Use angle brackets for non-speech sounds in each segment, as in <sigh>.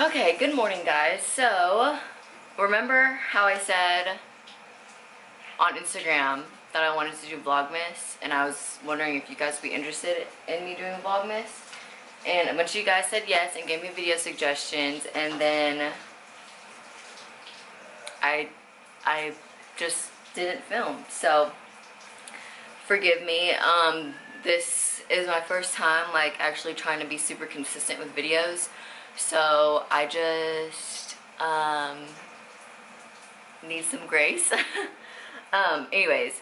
Okay, good morning guys. So, remember how I said on Instagram that I wanted to do Vlogmas and I was wondering if you guys would be interested in me doing Vlogmas? And a bunch of you guys said yes and gave me video suggestions and then I I just didn't film. So, forgive me. Um, this is my first time like actually trying to be super consistent with videos. So I just um, need some grace. <laughs> um, anyways,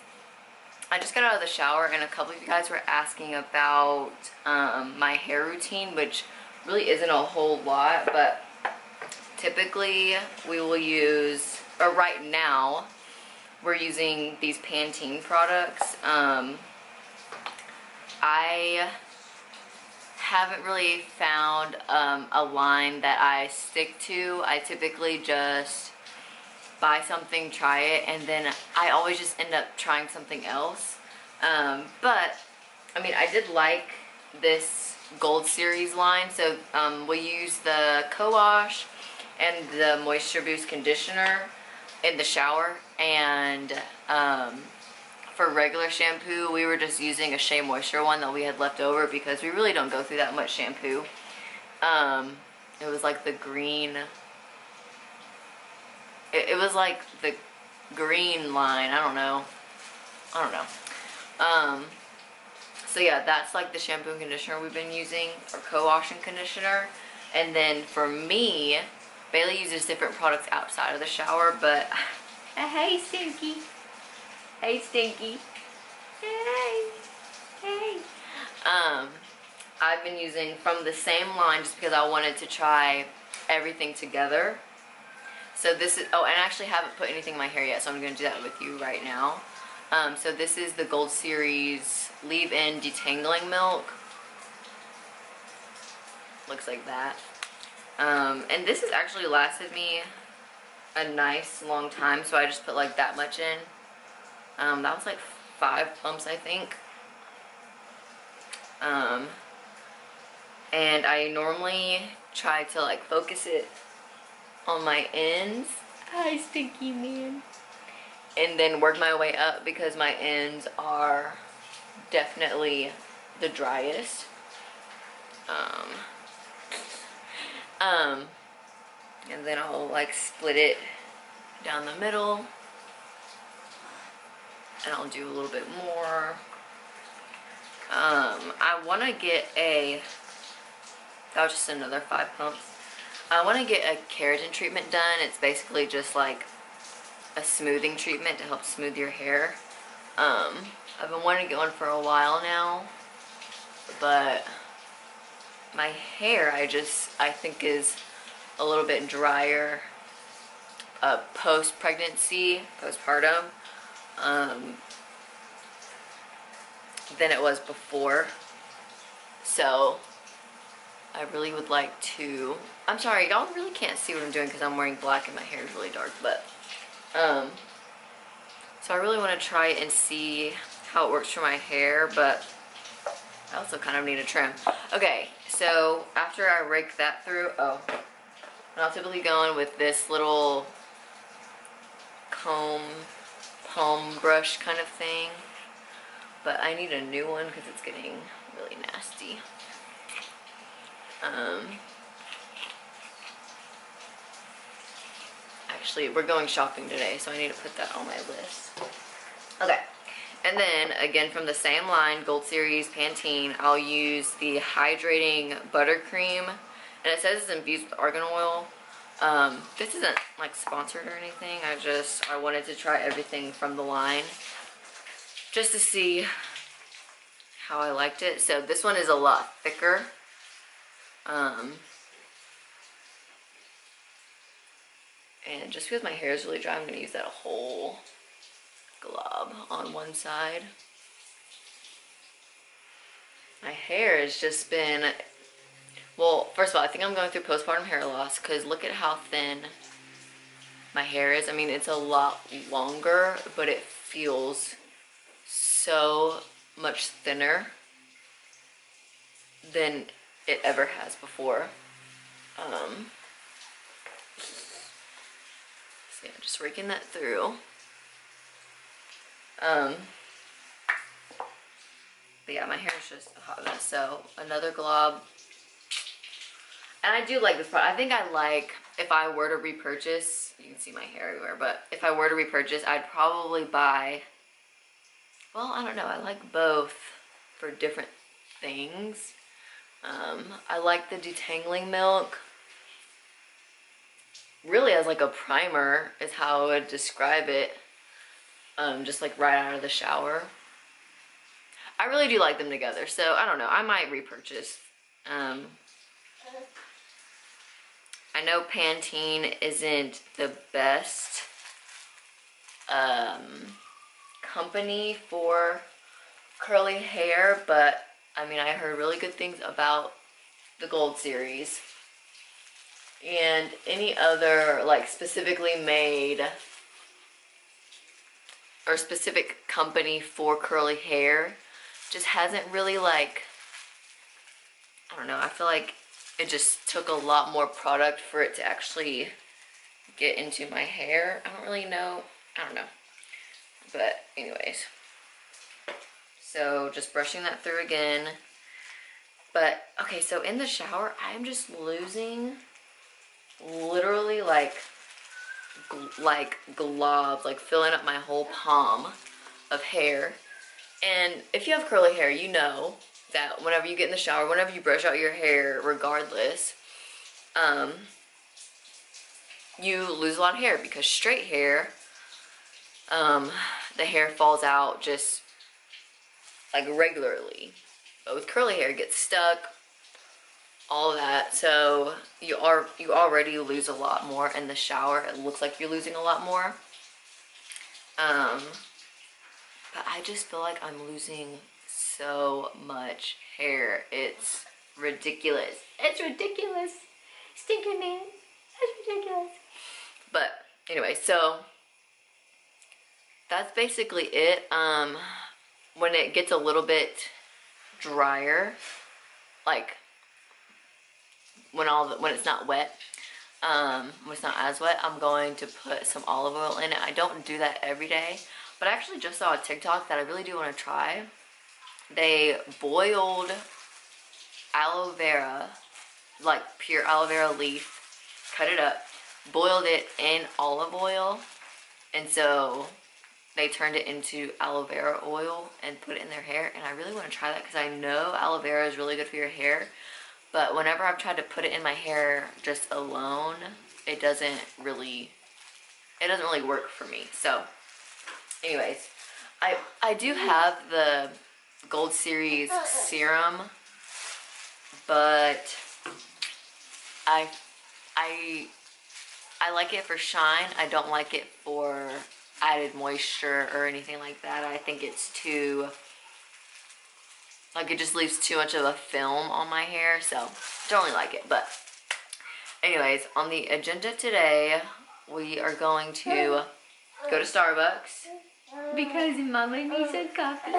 I just got out of the shower and a couple of you guys were asking about um, my hair routine, which really isn't a whole lot, but typically we will use, or right now, we're using these Pantene products. Um, I haven't really found um, a line that I stick to. I typically just buy something, try it, and then I always just end up trying something else. Um, but, I mean, I did like this Gold Series line. So um, we use the co-wash and the Moisture Boost Conditioner in the shower. And um, for regular shampoo, we were just using a Shea Moisture one that we had left over because we really don't go through that much shampoo. Um, it was like the green, it, it was like the green line, I don't know, I don't know. Um, so yeah, that's like the shampoo and conditioner we've been using, or co-wash and conditioner. And then for me, Bailey uses different products outside of the shower, but <laughs> hey, Stinky. Hey, Stinky. Hey. Hey. Um, I've been using from the same line just because I wanted to try everything together. So this is, oh, and I actually haven't put anything in my hair yet, so I'm going to do that with you right now. Um, so this is the Gold Series Leave-In Detangling Milk. Looks like that. Um, and this has actually lasted me a nice long time, so I just put like that much in. Um, that was like five pumps, I think. Um, and I normally try to like focus it on my ends. Hi, stinky man. And then work my way up because my ends are definitely the driest. Um, um, and then I'll like split it down the middle and I'll do a little bit more. Um, I want to get a, that was just another five pumps. I want to get a keratin treatment done. It's basically just like a smoothing treatment to help smooth your hair. Um, I've been wanting to get one for a while now, but my hair I just, I think is a little bit drier uh, post-pregnancy, postpartum um, than it was before. So I really would like to, I'm sorry, y'all really can't see what I'm doing because I'm wearing black and my hair is really dark, but, um, so I really want to try and see how it works for my hair, but I also kind of need a trim. Okay, so after I rake that through, oh, I'll typically go in with this little comb palm brush kind of thing. But I need a new one because it's getting really nasty. Um, actually, we're going shopping today, so I need to put that on my list. Okay. And then, again, from the same line, Gold Series Pantene, I'll use the Hydrating Buttercream. And it says it's infused with argan oil. Um, this isn't like sponsored or anything. I just, I wanted to try everything from the line just to see how I liked it. So this one is a lot thicker. Um, and just because my hair is really dry, I'm to use that whole glob on one side. My hair has just been well, first of all, I think I'm going through postpartum hair loss because look at how thin my hair is. I mean, it's a lot longer, but it feels so much thinner than it ever has before. Um, So yeah, just raking that through. Um, but yeah, my hair is just a hot mess. So another glob. And I do like this product. I think I like, if I were to repurchase, you can see my hair everywhere, but if I were to repurchase, I'd probably buy, well, I don't know. I like both for different things. Um, I like the detangling milk. Really as like a primer is how I would describe it. Um, just like right out of the shower. I really do like them together. So I don't know. I might repurchase. Um, I know Pantene isn't the best um, company for curly hair, but I mean, I heard really good things about the Gold Series. And any other, like, specifically made or specific company for curly hair just hasn't really, like, I don't know, I feel like it just took a lot more product for it to actually get into my hair. I don't really know. I don't know. But anyways. So just brushing that through again. But, okay, so in the shower, I'm just losing literally like, like globs, like filling up my whole palm of hair. And if you have curly hair, you know that whenever you get in the shower, whenever you brush out your hair, regardless, um, you lose a lot of hair because straight hair, um, the hair falls out just like regularly. But with curly hair, it gets stuck, all that. So you are you already lose a lot more in the shower. It looks like you're losing a lot more. Um, but I just feel like I'm losing so much hair. It's ridiculous. It's ridiculous. Stinking man. That's ridiculous. But anyway, so that's basically it. Um, when it gets a little bit drier, like when all the, when it's not wet, um, when it's not as wet, I'm going to put some olive oil in it. I don't do that every day, but I actually just saw a TikTok that I really do want to try. They boiled aloe vera, like pure aloe vera leaf, cut it up, boiled it in olive oil, and so they turned it into aloe vera oil and put it in their hair and I really want to try that because I know aloe vera is really good for your hair but whenever I've tried to put it in my hair just alone it doesn't really it doesn't really work for me. So anyways I I do have the gold series serum but I I I like it for shine I don't like it for added moisture or anything like that. I think it's too, like it just leaves too much of a film on my hair. So don't really like it. But anyways, on the agenda today, we are going to go to Starbucks because Mama needs a coffee.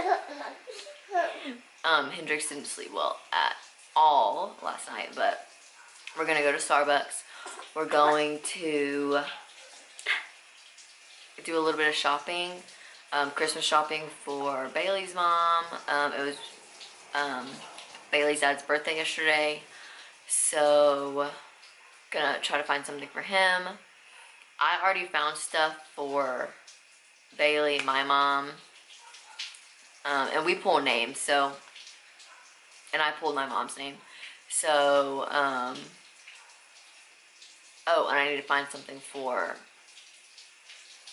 Um, Hendrix didn't sleep well at all last night, but we're gonna go to Starbucks. We're going to do a little bit of shopping. Um, Christmas shopping for Bailey's mom. Um, it was um, Bailey's dad's birthday yesterday. So, gonna try to find something for him. I already found stuff for Bailey, my mom. Um, and we pull names, so, and I pulled my mom's name. So, um, oh, and I need to find something for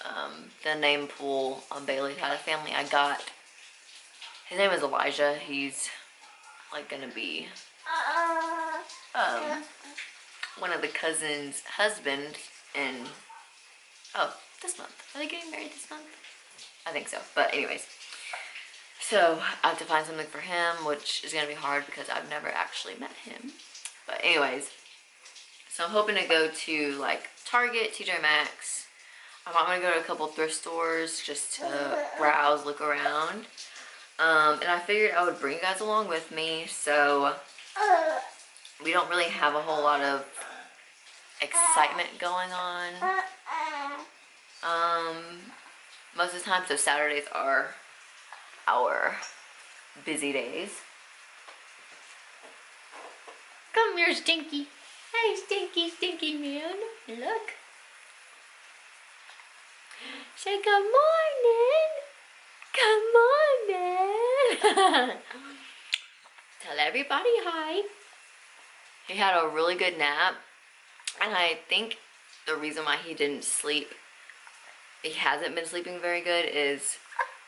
um, the name pool on Bailey had a family. I got, his name is Elijah. He's like gonna be um, one of the cousin's husband and oh, this month. Are they getting married this month? I think so. But anyways, so I have to find something for him, which is gonna be hard because I've never actually met him. But anyways, so I'm hoping to go to like Target, TJ Maxx, I'm gonna go to a couple thrift stores just to browse, look around. Um, and I figured I would bring you guys along with me, so we don't really have a whole lot of excitement going on. Um, most of the time, so Saturdays are our busy days. Come here, Stinky. Hey, Stinky, Stinky man. Look. Say good morning. Good morning. <laughs> Tell everybody hi. He had a really good nap. And I think the reason why he didn't sleep, he hasn't been sleeping very good, is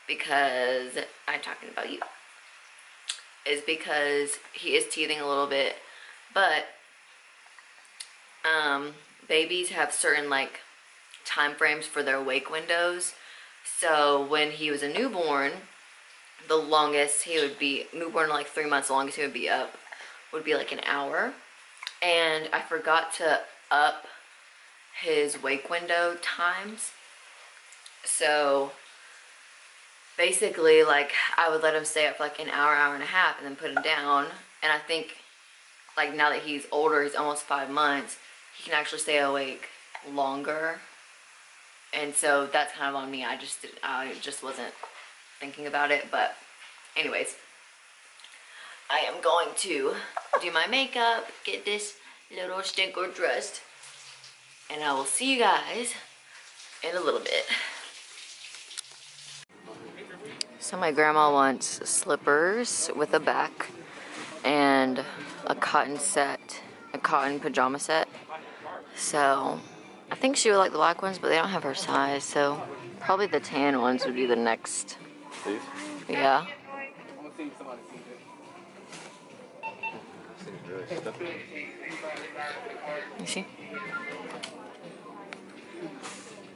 because I'm talking about you. Is because he is teething a little bit, but um, babies have certain like time frames for their wake windows. So when he was a newborn, the longest he would be newborn like three months, the longest he would be up would be like an hour. And I forgot to up his wake window times. So basically like I would let him stay up for like an hour, hour and a half and then put him down. And I think like now that he's older, he's almost five months, he can actually stay awake longer. And so that's kind of on me. I just I just wasn't thinking about it. But anyways, I am going to do my makeup, get this little stinker dressed, and I will see you guys in a little bit. So my grandma wants slippers with a back and a cotton set, a cotton pajama set. So I think she would like the black ones, but they don't have her size. So probably the tan ones would be the next. These? Yeah. Seems really stuffy. You see?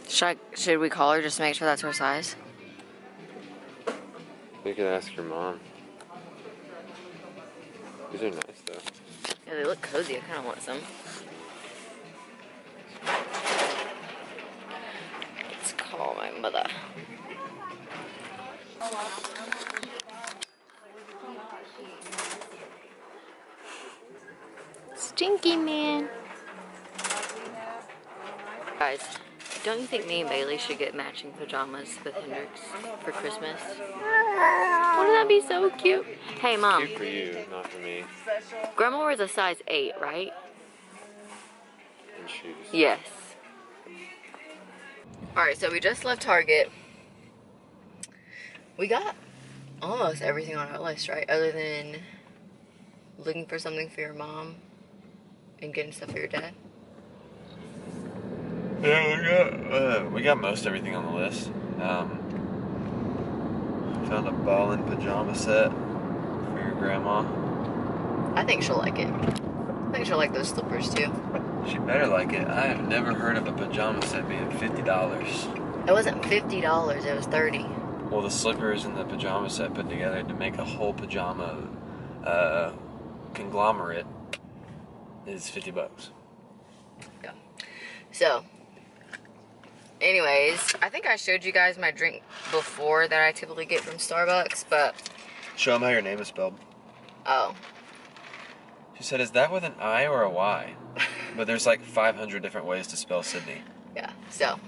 Should, I, should we call her just to make sure that's her size? You could ask your mom. These are nice though. Yeah, they look cozy. I kind of want some. Let's call my mother. Stinky man. Guys, don't you think me and Bailey should get matching pajamas with Hendrix for Christmas? Wouldn't that be so cute? Hey, mom. Cute for you, not for me. Grandma wears a size 8, right? And shoes. Yes. Alright, so we just left Target. We got almost everything on our list, right? Other than looking for something for your mom and getting stuff for your dad. Yeah, we got uh, we got most everything on the list. Um, found a ball and pajama set for your grandma. I think she'll like it. I think she'll like those slippers too. She better like it. I have never heard of a pajama set being fifty dollars. It wasn't fifty dollars, it was thirty. Well, the slippers and the pajama set put together to make a whole pajama uh, conglomerate is fifty bucks. Yeah. So, anyways, I think I showed you guys my drink before that I typically get from Starbucks, but Show them how your name is spelled. oh, She said, "Is that with an I or a Y?" But there's like 500 different ways to spell Sydney. yeah. So,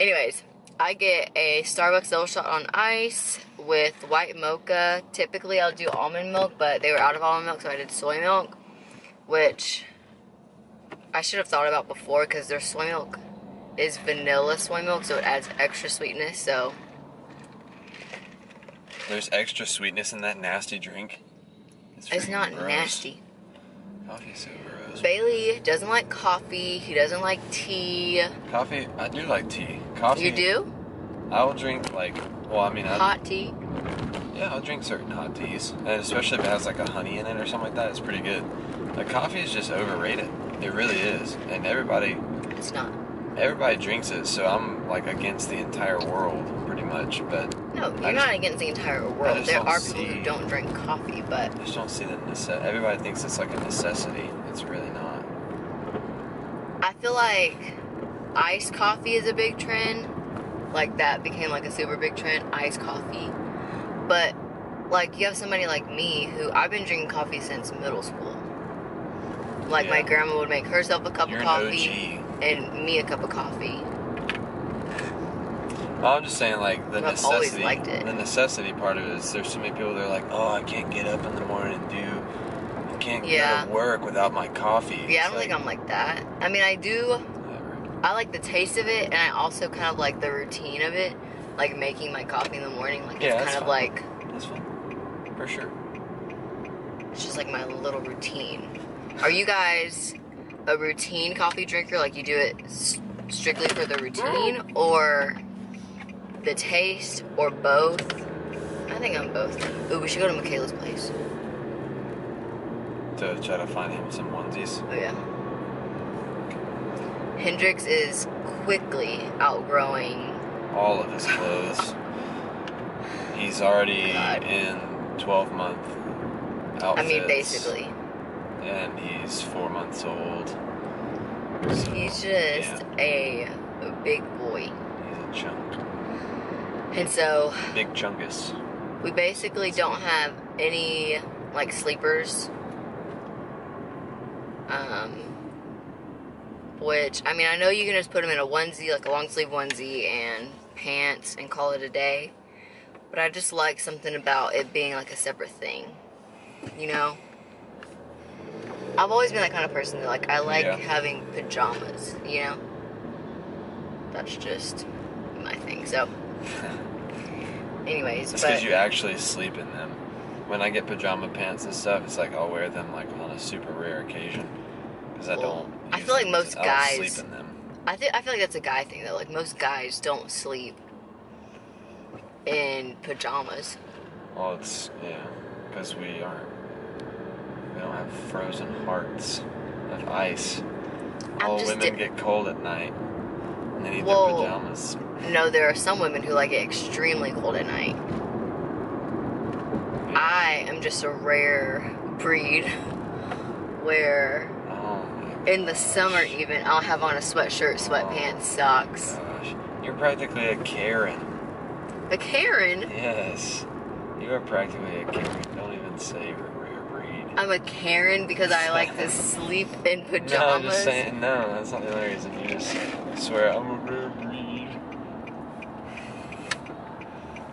anyways, I get a Starbucks double shot on ice with white mocha. Typically, I'll do almond milk, but they were out of almond milk, so I did soy milk, which I should have thought about before because their soy milk is vanilla soy milk, so it adds extra sweetness. So, There's extra sweetness in that nasty drink. it's freaking not gross. nasty. Coffee's so gross. Bailey doesn't like coffee. He doesn't like tea. Coffee, I do like tea. Coffee, You do? I will drink like, well, I mean, I, Hot tea? yeah, I'll drink certain hot teas, and especially if it has like a honey in it or something like that, it's pretty good. Like coffee is just overrated. It really is, and everybody, It's not. Everybody drinks it. So I'm like against the entire world, pretty much. But No, you're I not just- against the entire world. There are people see- who don't drink coffee, but I just don't see the necessity. Everybody thinks it's like a necessity. It's really not. I feel like iced coffee is a big trend. Like that became like a super big trend, iced coffee. But like you have somebody like me who I've been drinking coffee since middle school. Like my grandma would make herself a cup You're of coffee. And me a cup of coffee. Well, I'm just saying, like the I've always necessity. liked it. The necessity part of it is there's so many people that are like, oh, I can't get up in the morning and do, I can't Yeah. go to work without my coffee. Yeah, I don't think I'm like that. I mean, I do. whatever. I like the taste of it, and I also kind of like the routine of it, like making my coffee in the morning. Like Yeah, it's that's kind of fine. like That's fun, for sure. it's just like my little routine. Are you guys a routine coffee drinker? Like you do it strictly for the routine, or the taste, or both? I think I'm both. Ooh, we should go to Michaela's place. To try to find him some onesies. Oh yeah. Hendrix is quickly outgrowing. all of his clothes. He's already God. in 12 month I mean, basically, And he's four months old. So, he's just yeah, a, a big boy. he's a chunk. And so Big chungus. we basically don't have any like sleepers. Um, which I mean, I know you can just put them in a onesie, like a long sleeve onesie and pants, and call it a day. But I just like something about it being like a separate thing, you know. I've always been that kind of person that like I like Yeah. having pajamas, you know. That's just my thing. So, <laughs> anyways, It's because you actually sleep in them. When I get pajama pants and stuff, it's like I'll wear them like on a super rare occasion. Because I Well, don't. I feel like most I guys- sleep in them. I think I feel like that's a guy thing though. Like most guys don't sleep in pajamas. Well, it's yeah, because we aren't. We don't have frozen hearts of ice. I'm All women di- get cold at night, and they need Well- their pajamas. No, there are some women who like it extremely cold at night. I am just a rare breed where Oh in the summer even I'll have on a sweatshirt, sweatpants, oh socks. gosh, you're practically a Karen. A Karen. Yes, you are practically a Karen. Don't even say you're a rare breed. I'm a Karen because I like to sleep in pajamas. No, I'm just saying. No, that's not the only reason. You just swear I'm a breed.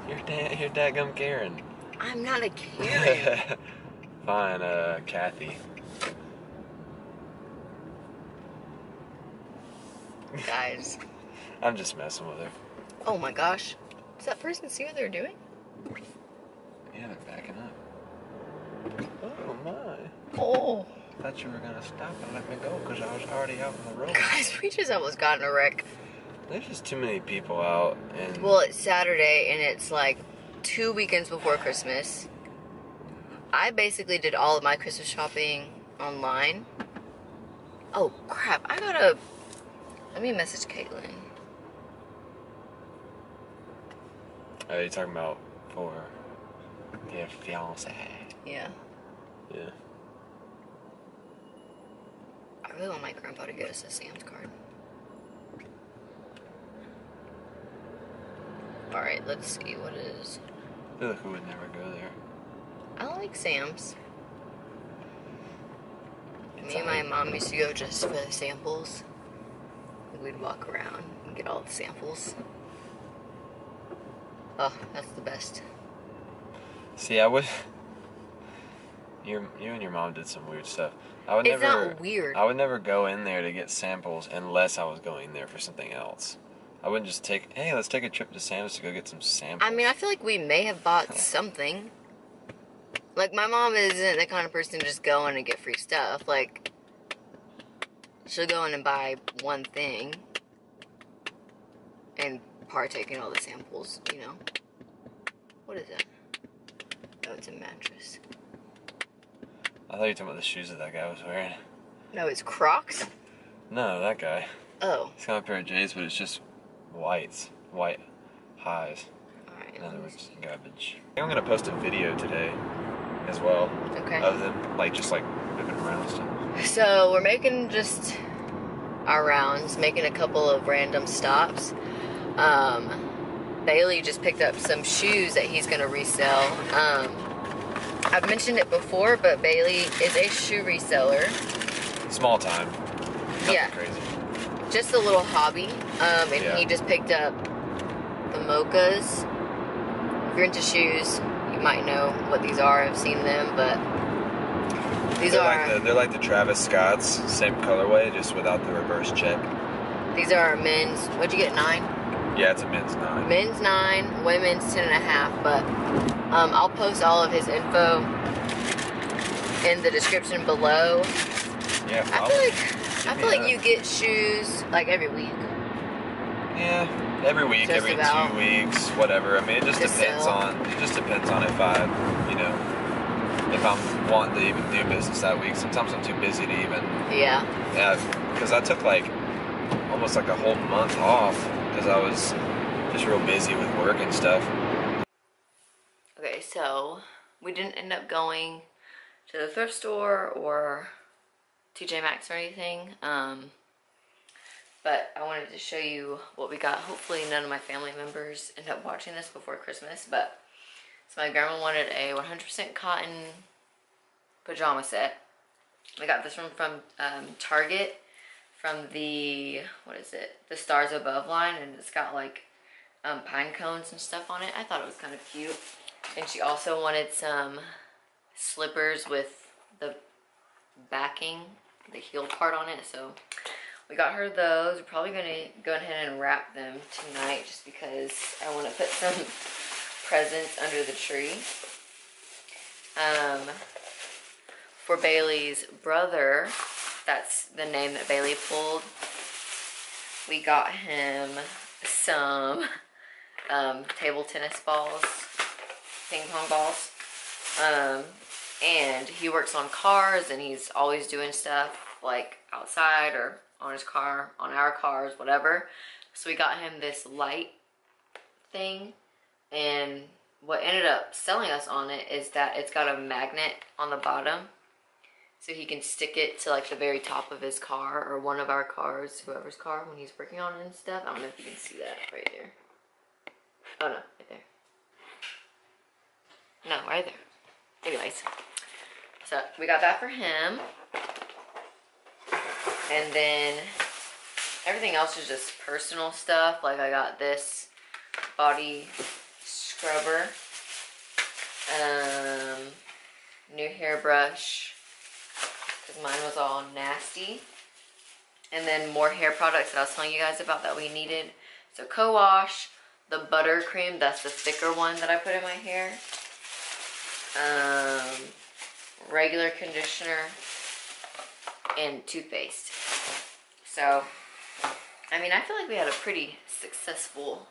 You're da- you're dadgum Karen. I'm not a Karen. <laughs> Fine, uh, Kathy. Guys. <laughs> I'm just messing with her. Oh my gosh. Does that person see what they're doing? Yeah, they're backing up. Oh my. Oh. Thought you were gonna stop and let me go because I was already out on the road. Guys, we just almost got in a wreck. There's just too many people out and Well, it's Saturday and it's like two weekends before Christmas. I basically did all of my Christmas shopping online. Oh crap, I gotta. Let me message Caitlin. Are you talking about for your fiance? Yeah. Yeah. I really want my grandpa to get us a Sam's card. Alright, let's see what it is. I feel like we would never go there. I like Sam's. It's Me and my mom used to go just for the samples. We'd walk around and get all the samples. Oh, that's the best. See, I would. You, you and your mom did some weird stuff. I would It's never. not weird. I would never go in there to get samples unless I was going there for something else. I wouldn't just take. Hey, let's take a trip to Sam's to go get some samples. I mean, I feel like we may have bought something. Like, my mom isn't the kind of person to just go in and get free stuff. Like, she'll go in and buy one thing and partake in all the samples, you know? What is that? Oh, it's a mattress. I thought you were talking about the shoes that that guy was wearing. No, it's Crocs? No, that guy. Oh, He's got a pair of J's, but it's just whites, white highs. alright. In other words, garbage. I'm gonna post a video today, as well, Okay. of them, like just like moving around stuff. So we're making just our rounds, making a couple of random stops. Um, Bailey just picked up some shoes that he's gonna resell. Um, I've mentioned it before, but Bailey is a shoe reseller. Small time. Nothing Yeah. Crazy. Just a little hobby. Um, and Yeah. he just picked up the mochas. If you're into shoes, you might know what these are. I've seen them, but these they're are like the, they're like the Travis Scotts, same colorway, just without the reverse check. these are men's. What'd you get? Nine. Yeah, it's a men's nine. Men's nine, women's ten and a half. But um, I'll post all of his info in the description below. Yeah, I feel like I feel like you get shoes like every week. Yeah, every week, Just every about. two weeks, whatever. I mean, it just Just depends so. on. It just depends on if I, you know, if I'm wanting to even do business that week. Sometimes I'm too busy to even. Yeah. Yeah, because I took like almost like a whole month off because I was just real busy with work and stuff. Okay, so we didn't end up going to the thrift store or TJ Maxx or anything. Um, but I wanted to show you what we got. Hopefully, none of my family members end up watching this before Christmas. But so my grandma wanted a 100% cotton pajama set. I got this one from um, Target from the what is it? The Stars Above line, and it's got like um, pine cones and stuff on it. I thought it was kind of cute. And she also wanted some slippers with the backing, the heel part on it. So we got her those. We're probably gonna go ahead and wrap them tonight just because I want to put <laughs> some presents under the tree. Um, for Bailey's brother, that's the name that Bailey pulled. We got him some um, table tennis balls, ping pong balls. Um, and he works on cars and he's always doing stuff like outside or on his car, on our cars, whatever. So we got him this light thing and what ended up selling us on it is that it's got a magnet on the bottom so he can stick it to like the very top of his car or one of our cars, whoever's car when he's working on it and stuff. I don't know if you can see that right there. Oh no, right there. No, right there. Anyways, so we got that for him. And then everything else is just personal stuff. Like I got this body scrubber, um, new hairbrush, because mine was all nasty. And then more hair products that I was telling you guys about that we needed. So co-wash, the buttercream, that's the thicker one that I put in my hair. Um, regular conditioner and toothpaste. So, I mean, I feel like we had a pretty successful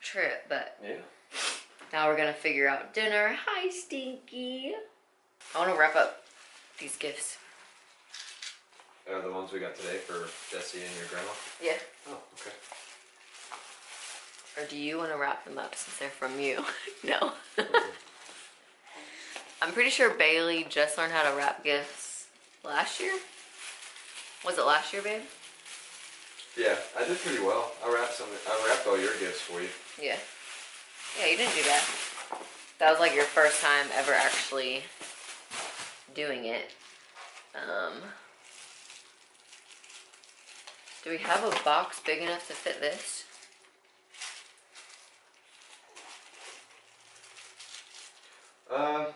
trip, but Yeah. now we're gonna figure out dinner. Hi, Stinky. I want to wrap up these gifts. Uh, the ones we got today for Jesse and your grandma. Yeah. Oh, okay. Or do you want to wrap them up since they're from you? <laughs> no. <laughs> I'm pretty sure Bailey just learned how to wrap gifts last year. Was it last year, babe? Yeah, I did pretty well. I wrapped some. I wrapped all your gifts for you. Yeah. Yeah, you didn't do that. That was like your first time ever actually doing it. Um, do we have a box big enough to fit this? Uh.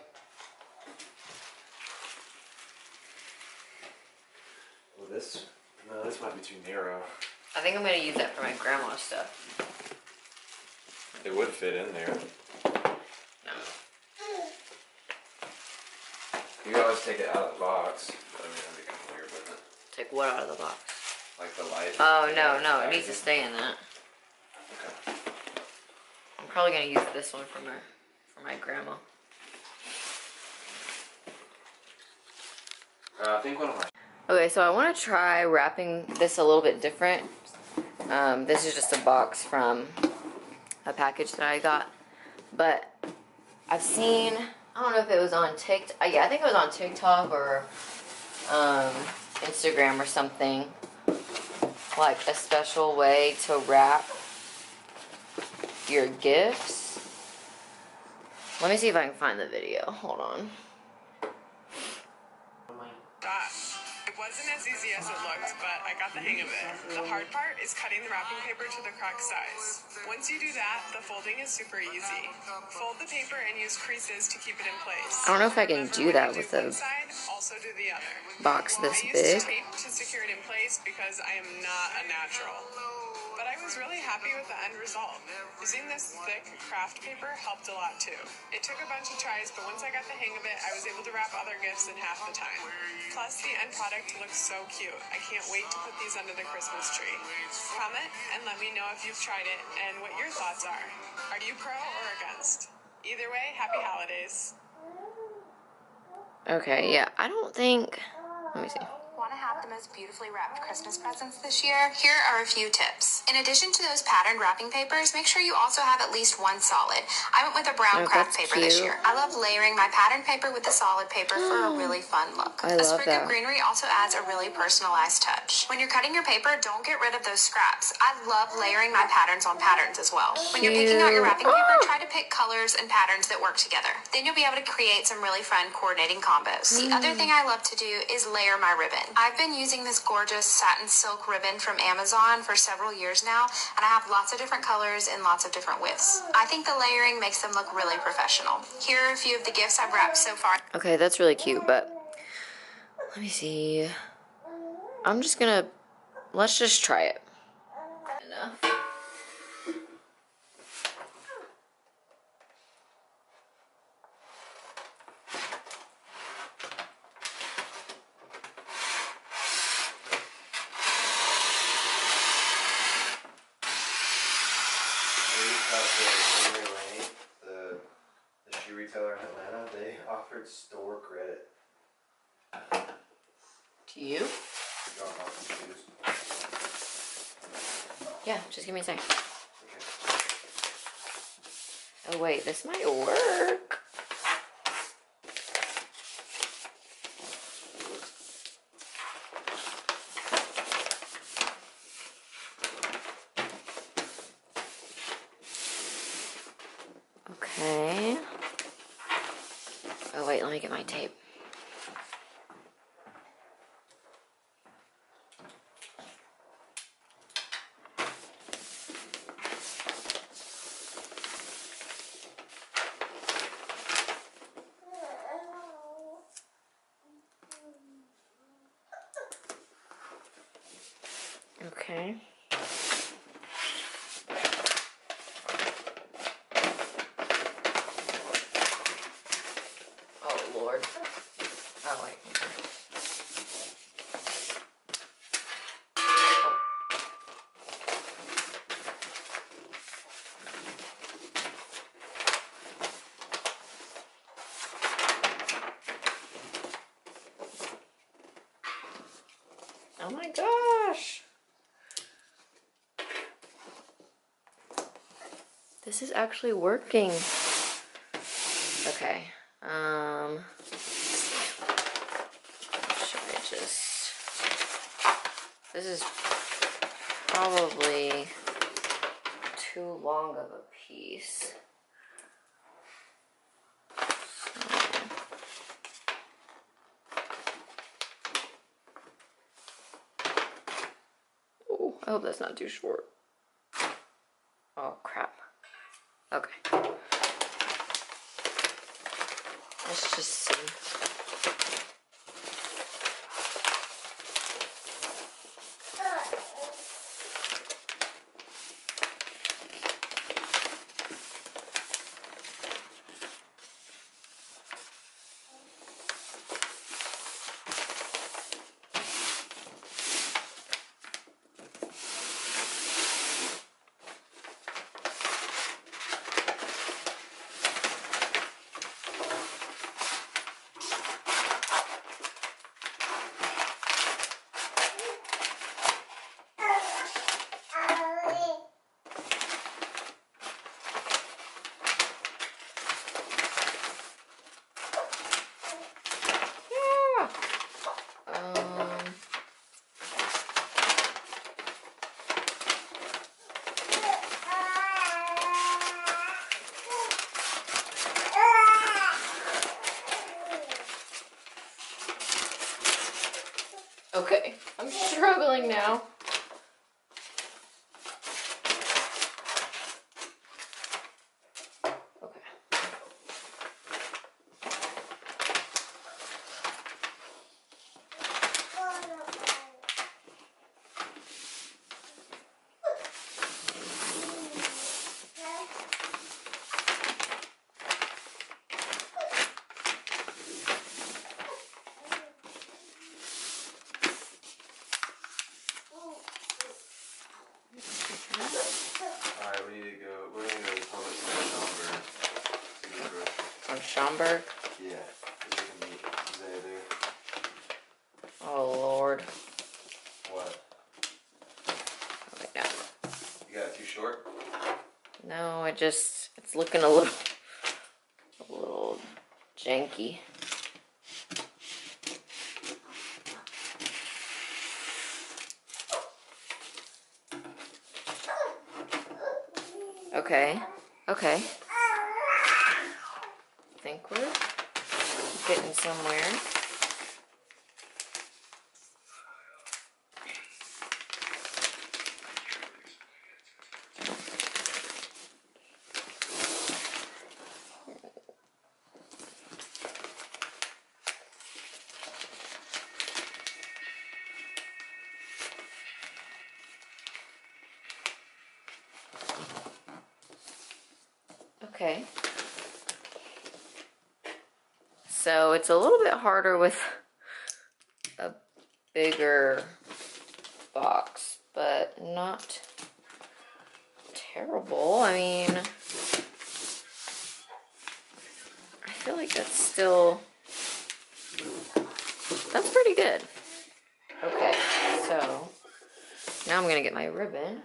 Well, this. No, this might be too narrow. I think I'm gonna use that for my grandma's stuff. It would fit in there. You can always take it out of the box. I mean, that'd be kind of weird, wouldn't it? Take what out of the box? Like the light. Oh no, no, it needs to stay in that. Okay. I'm probably gonna use this one for my for my grandma. Uh, I think one of my. Okay, so I want to try wrapping this a little bit different. Um, this is just a box from a package that I got, but I've seen. I don't know if it was on TikTok. Uh, yeah, I think it was on TikTok or um, Instagram or something. Like a special way to wrap your gifts. Let me see if I can find the video. Hold on. Wasn't as easy as it looked, but I got the hang of it. The hard part is cutting the wrapping paper to the correct size. Once you do that, the folding is super easy. Fold the paper and use creases to keep it in place. I don't know if I can do that with a one side, also do the other. box this I used big. tape to secure it in place because I am not a natural. But I was really happy with the end result. Using this thick craft paper helped a lot too. It took a bunch of tries, but once I got the hang of it, I was able to wrap other gifts in half the time. Plus, the end product looks so cute. I can't wait to put these under the Christmas tree. Comment and let me know if you've tried it and what your thoughts are. Are you pro or against? Either way, happy holidays. Okay, yeah. I don't think. Let me see. Want to have the most beautifully wrapped Christmas presents this year? Here are a few tips. In addition to those patterned wrapping papers, make sure you also have at least one solid. I went with a brown Oh, craft paper this year. I love layering my patterned paper with the solid paper for a really fun look. I a love sprig that. of greenery also adds a really personalized touch. When you're cutting your paper, don't get rid of those scraps. I love layering my patterns on patterns as well. When you're picking out your wrapping paper, try to pick colors and patterns that work together. Then you'll be able to create some really fun coordinating combos. Mm. The other thing I love to do is layer my ribbon. I've been using this gorgeous satin silk ribbon from Amazon for several years now, and I have lots of different colors and lots of different widths. I think the layering makes them look really professional. Here are a few of the gifts I've wrapped so far. Okay, that's really cute, but let me see. I'm just gonna let's just try it. Enough. Henry Lane, the, the shoe retailer in Atlanta, they offered store credit To you? to off the shoes. Yeah, just give me a second. Okay. Oh wait, this might work. Okay. Oh wait, let me get my tape. Okay. Oh lord. Oh wait. Oh. Oh my gosh. This is actually working. Okay. Um should I just This is probably too long of a piece. Oh, I hope that's not too short. Okay, I'm struggling now. Okay. Alright, we need to go. We're gonna go to Publix in Schaumburg. to get groceries. On Schaumburg. Yeah, 'cause we can meet Zay there. Oh lord. What? Oh, no. You got it too short? No, I just it's looking a little a little janky. Okay. Okay. think we're getting somewhere. Okay. So it's a little bit harder with a bigger box, but not terrible. I mean, I feel like that's still, that's pretty good. Okay, so now I'm gonna get my ribbon.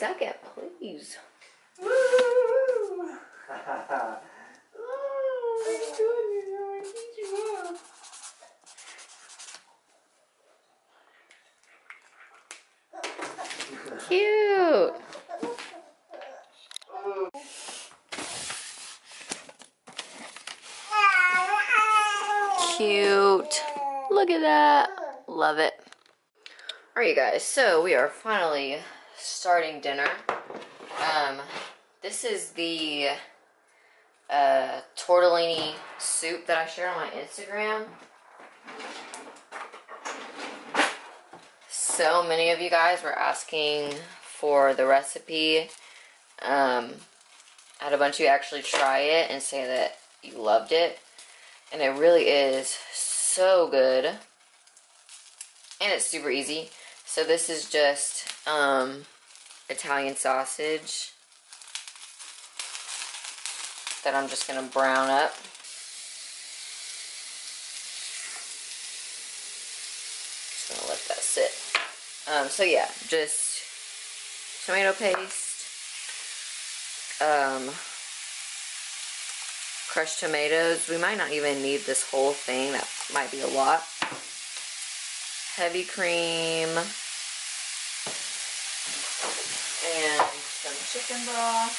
Second, please. Cute. Cute. Look at that. Love it. Alright, you guys, so we are finally starting dinner. Um, this is the uh, tortellini soup that I shared on my Instagram. So many of you guys were asking for the recipe. Um, I had a bunch of you actually try it and say that you loved it. And it really is so good. And it's super easy. So this is just um, Italian sausage that I'm just gonna brown up. Just gonna let that sit. Um, so yeah, just tomato paste, um, crushed tomatoes. We might not even need this whole thing. That might be a lot. Heavy cream. And some broth.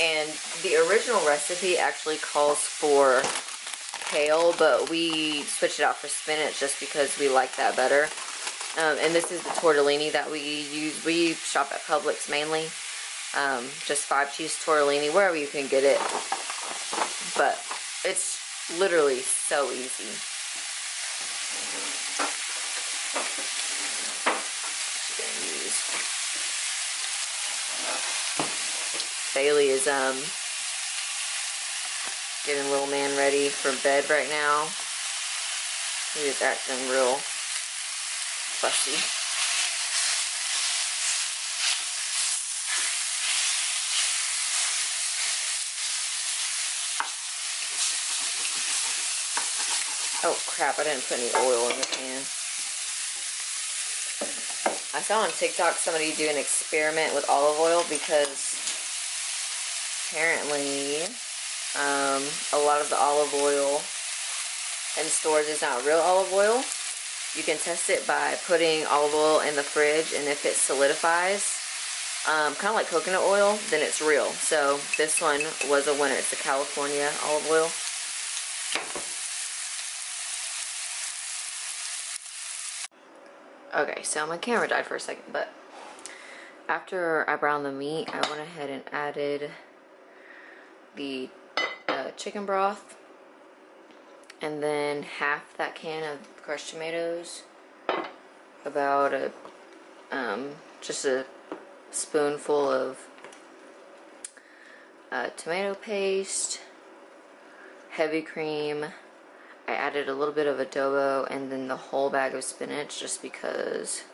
And the original recipe actually calls for kale, but we switched it out for spinach just because we like that better. Um, and this is the tortellini that we use. We shop at Publix mainly. um, just five cheese tortellini, wherever you can get it. But it's literally so easy. Gonna use- Bailey is um getting little man ready for bed right now. He is acting real fussy. Oh crap, I didn't put any oil in the pan. I saw on TikTok somebody do an experiment with olive oil because apparently um, a lot of the olive oil in stores is not real olive oil. You can test it by putting olive oil in the fridge, and if it solidifies, um, kind of like coconut oil, then it's real. So this one was a winner. It's the California olive oil. Okay, so my camera died for a second, but after I browned the meat, I went ahead and added the uh, chicken broth and then half that can of crushed tomatoes about a um, just a spoonful of uh, tomato paste heavy cream. I added a little bit of adobo and then the whole bag of spinach just because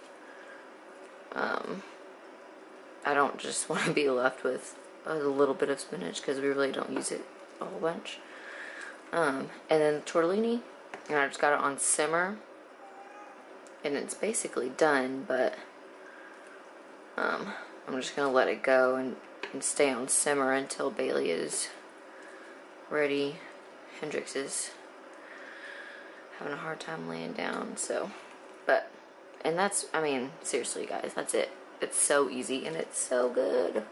um, I don't just <laughs> want to be left with a little bit of spinach because we really don't use it a whole bunch. Um, and then the tortellini, and I just got it on simmer, and it's basically done, but um, I'm just gonna let it go and, and stay on simmer until Bailey is ready. Hendrix is having a hard time laying down, so, but, and that's, I mean, seriously, guys, that's it. It's so easy and it's so good.